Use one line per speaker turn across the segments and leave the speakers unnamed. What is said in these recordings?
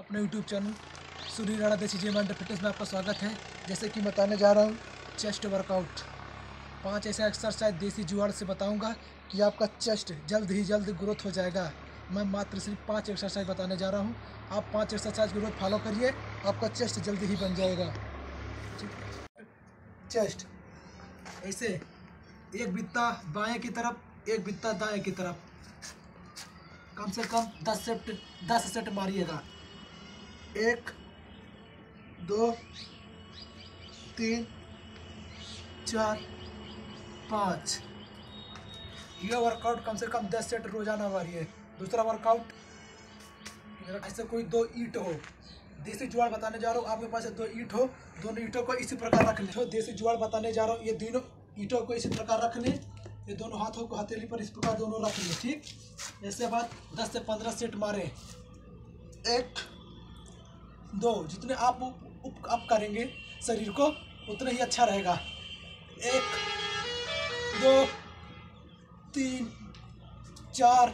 अपने YouTube channel सूर्य राणा देसी gym and fitness में आपका स्वागत है। जैसे कि बताने जा रहा हूँ चेस्ट वर्कआउट पाँच ऐसे एक्सरसाइज देसी जुआड़ से बताऊँगा कि आपका चेस्ट जल्द ही जल्द ग्रोथ हो जाएगा। मैं मात्र सिर्फ़ पाँच एक्सरसाइज बताने जा रहा हूँ। आप पाँच एक्सरसाइज रोज फॉलो करिए, आपका चेस्ट जल्द ही बन जाएगा। चेस्ट ऐसे, एक बित्ता बाएँ की तरफ़, एक बित्ता दाएँ की तरफ़। कम से कम दस सेट दस सेट मारिएगा। एक, दो, तीन, चार, पाँच। यह वर्कआउट कम से कम दस सेट रोज़ाना मारिए दूसरा वर्कआउट ऐसे कोई दो ईट हो। देसी जुआड़ बताने जा रहा हूँ, आपके पास दो ईट हो, दोनों ईटों को इसी प्रकार रख ले। देसी जुआड़ बताने जा रहा हूँ, ये दोनों ईटों को इसी प्रकार रख ले। ये दोनों हाथों को हथेली पर इस प्रकार दोनों रख लें, ठीक? इसके बाद दस से पंद्रह सेट मारे। एक दो, जितने आप उप अप करेंगे, शरीर को उतना ही अच्छा रहेगा। एक, दो, तीन, चार,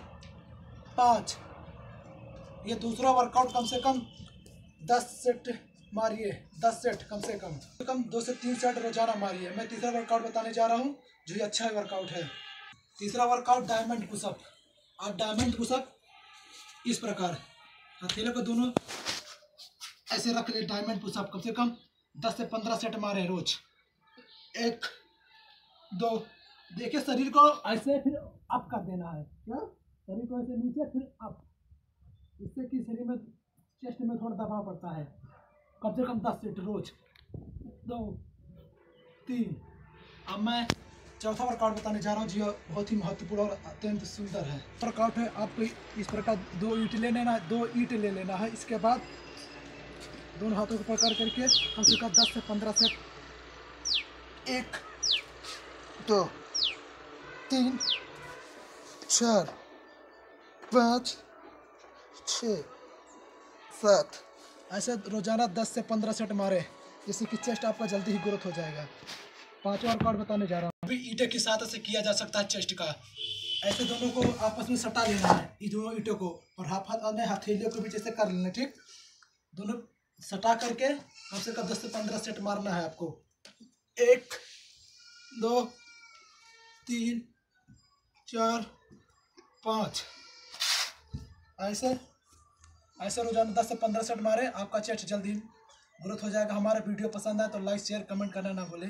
पाँच। ये दूसरा वर्कआउट कम से कम दस सेट मारिए, दस सेट कम से कम। कम कम दो से तीन सेट रोज़ाना मारिए। मैं तीसरा वर्कआउट बताने जा रहा हूँ, जो ये अच्छा वर्कआउट है। तीसरा वर्कआउट डायमंड पुशअप आप डायमंड पुशअप इस प्रकार। हथेले को दोनों ऐसे रख ले डायमंड पुशअप कम से कम दस से पंद्रह सेट मारे रोज। एक, दो, देखिए शरीर को ऐसे फिर अप कर देना है, क्या? शरीर को ऐसे नीचे फिर अप इससे कि शरीर में चेस्ट में थोड़ा दबाव पड़ता है। कम से कम दस सेट रोज। दो, तीन। अब मैं चौथा वर्कआउट बताने जा रहा हूँ, जो बहुत ही महत्वपूर्ण और अत्यंत सुंदर है। वर्कआउट है, आपको इस प्रकार दो ईट ले लेना है, दो ईट ले लेना है। इसके बाद दोनों हाथों को पकड़ करके कम से कम दस से पंद्रह सेट एक, दो, तीन, चार, पाँच, छ, सात। ऐसे रोज़ाना दस से पंद्रह सेट मारे, जिससे कि चेस्ट आपका जल्दी ही ग्रोथ हो जाएगा। पांचवा वर्कआउट बताने जा रहा हूँ। अभी ईटे की सहायता से किया जा सकता है चेस्ट का? ऐसे दोनों को आपस में सटा लेना है, ये दोनों ईटों को, और हाथ हाथ हथेलियों को भी जैसे कर लेना, ठीक? दोनों सटा करके कम से कम दस से पंद्रह सेट मारना है आपको। एक, दो, तीन, चार, पाँच। ऐसे ऐसे रोज़ाना दस से पंद्रह सेट मारे, आपका चेस्ट जल्दी ग्रोथ हो जाएगा। हमारा वीडियो पसंद आए तो लाइक, शेयर, कमेंट करना ना भूले।